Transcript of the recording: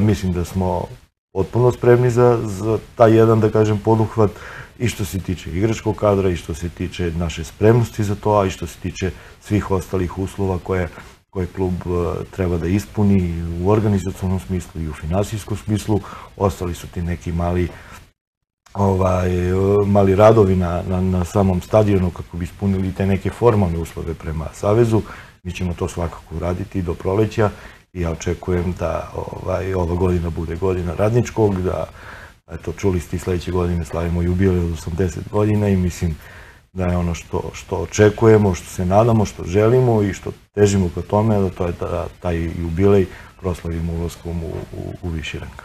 mislim da smo potpuno spremni za, za taj jedan, da kažem, poduhvat i što se tiče igračkog kadra i što se tiče naše spremnosti za to, a i što se tiče svih ostalih uslova koje, koje klub e, treba da ispuni u organizacijnom smislu i u finansijskom smislu. Ostali su ti neki mali ovaj, mali radovi na, na, samom stadionu kako bi ispunili te neke formalne uslove prema Savezu. Mi ćemo to svakako uraditi do proleća ja očekujem da ovaj, ova godina bude godina radničkog, da eto, čuli ste i sledeće godine slavimo jubilej od 80 godina i mislim da je ono što, što očekujemo, što se nadamo, što želimo i što težimo ka tome, da to je da taj jubilej proslavimo ulazkom u, u, u viši rang.